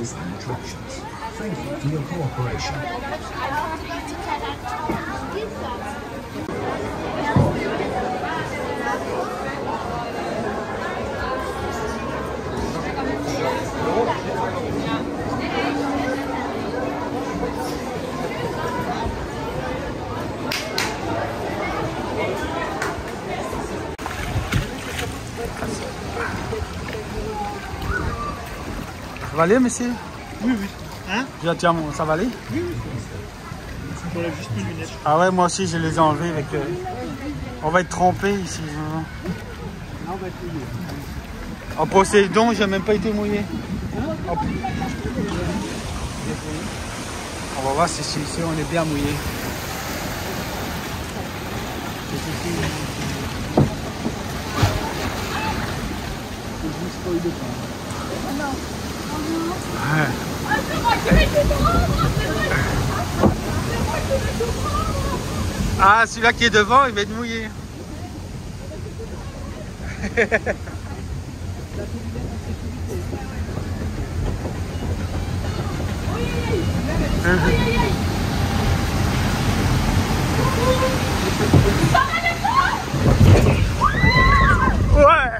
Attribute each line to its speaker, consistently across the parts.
Speaker 1: waiting and attractions. Thank you for your cooperation.
Speaker 2: Va aller, monsieur?
Speaker 3: Oui, oui. Hein?
Speaker 2: Tiens, tiens, ça va aller?
Speaker 3: J'enlève juste mes lunettes.
Speaker 2: Ah ouais, moi aussi, je les ai enlevés avec... euh, On va être trempés ici. En Poséidon, j'ai même pas été mouillé. En- On va voir si si- si on est bien mouillé. Ah, celui-là qui est devant, il va être mouillé. Ouais.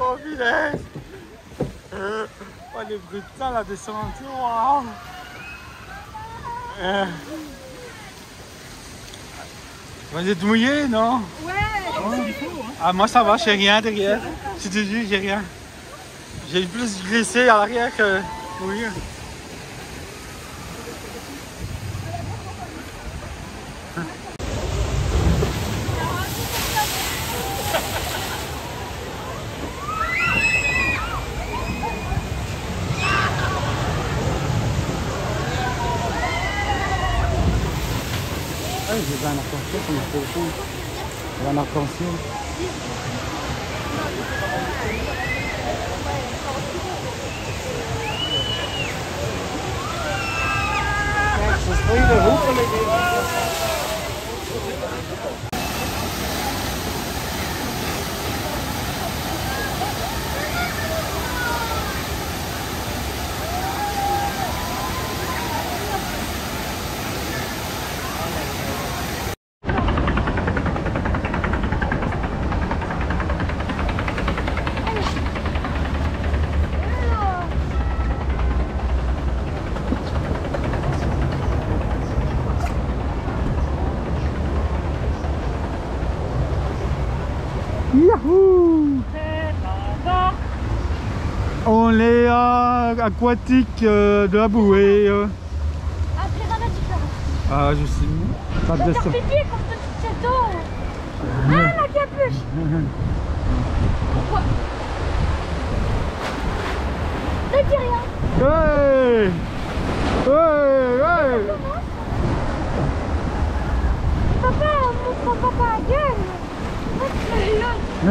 Speaker 2: Oh vilaine Oh la descente Euh. Vous êtes mouillé, non? Ouais Ah moi ça va, j'ai rien derrière. Je te dis, j'ai rien. J'ai plus glissé à l'arrière que mouillé. person when I consume. Kijk, ze springen hoepelen. Yahoo On est à aquatique euh, de la bouée. euh.
Speaker 4: Différence.
Speaker 2: Ah, je sais.
Speaker 4: Pipi comme château. Ah, la capuche. Pourquoi? Ne dis rien.
Speaker 2: Hey Hey Hey
Speaker 4: Papa,
Speaker 2: Ouais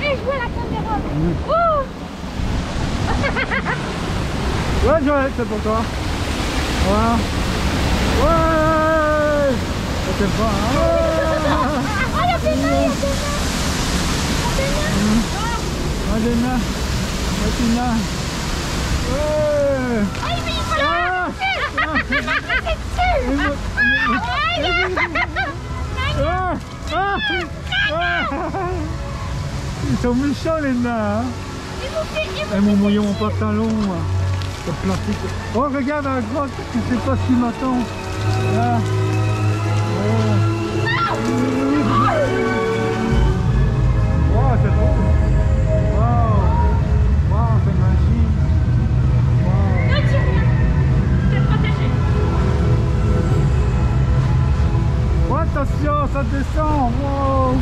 Speaker 4: je vois la caméra. Oh
Speaker 2: Ouais, Joël, c'est pour toi. Voilà. Ouais C'est pas.
Speaker 4: Ah, il y a des mains, il y a des mains. Il y a des mains.
Speaker 2: Adena. Adena. Ouais
Speaker 4: mais il faut la
Speaker 2: Ah
Speaker 4: poussé dessus.
Speaker 2: Ah Ah Ah Ils sont méchants les nains hein
Speaker 4: Il vous fait... il vous
Speaker 2: Elles m'ont mouillé mon pantalon. Oh regarde la grotte, tu sais pas ce qui m'attend. Ça descend. Wow.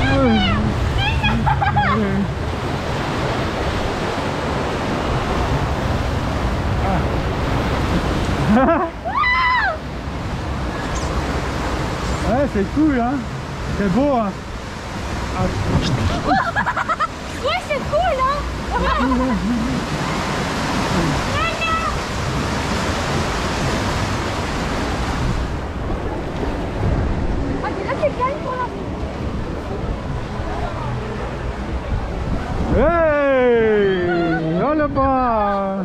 Speaker 2: Ouais. Ouais. Ouais, c'est cool, hein. C'est beau, hein. Ah,
Speaker 4: Ouais, c'est cool, hein Ah, mais là, c'est calme pour l'instant.
Speaker 2: Hey Oh là-bas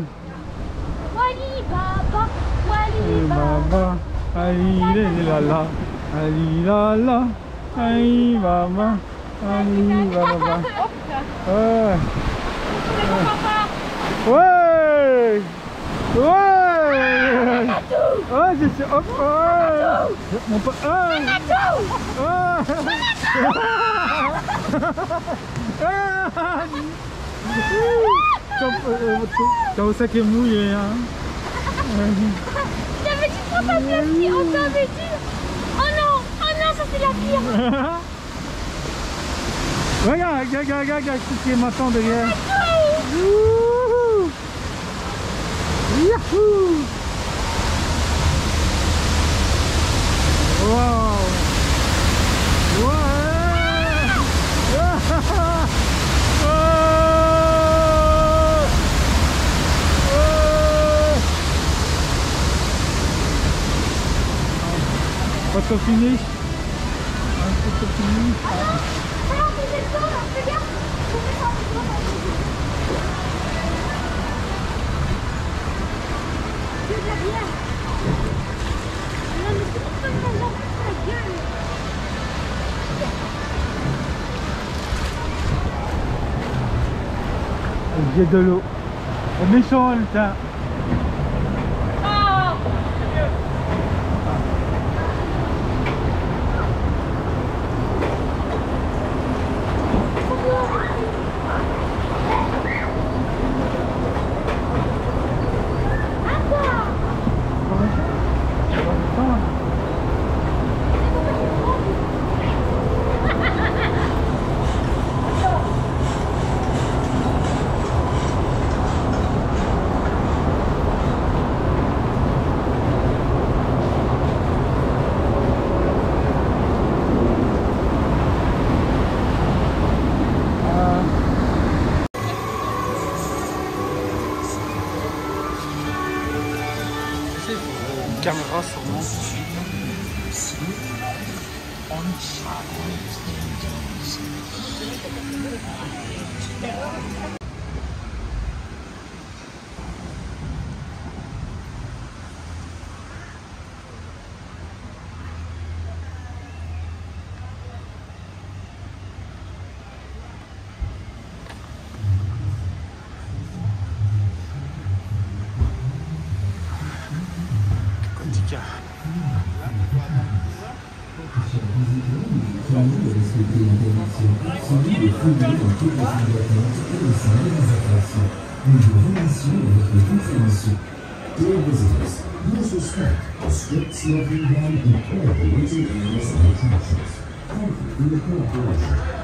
Speaker 4: Wali Baba, Wali Baba.
Speaker 2: Aïe la la, aïe la la, aïe baba, aïe baba. Ouais, ouais, ouais. Ah, je suis hop, ouais. Mon ah, ah. Ah. Euh, ton- Ton sac est mouillé, hein.
Speaker 4: J'avais dit prends pas plastique, on t'avait dit. Oh non, oh non, ça c'est la pire.
Speaker 2: regarde, regarde, regarde, regarde ce qui m'attend derrière. Youhou Yahoo Wow Photo finish.
Speaker 4: C'est la bière. Non, c'est la la gueule.
Speaker 2: De l'eau. C'est méchant le teint.
Speaker 1: Nous vous remercions de votre compréhension. Dear visitors, please respect the strict smoking ban in all the waiting areas and attractions. Thank you for your cooperation.